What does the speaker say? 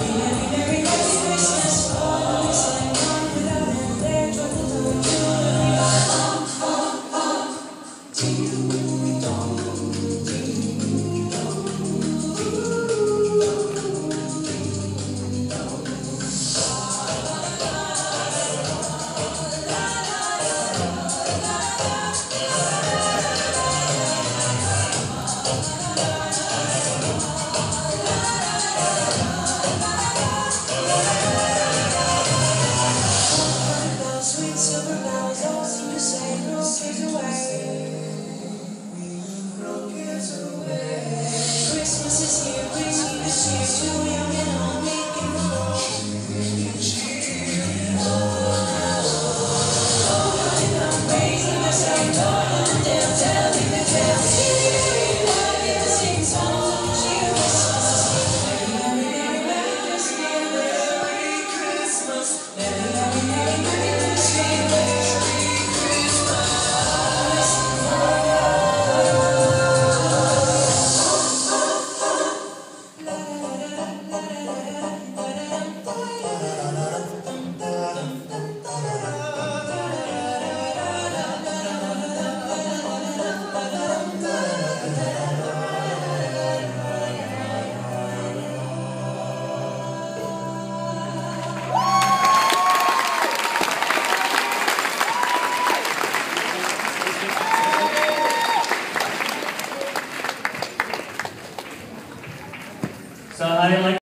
Yeah. So I like